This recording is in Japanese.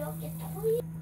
よけた。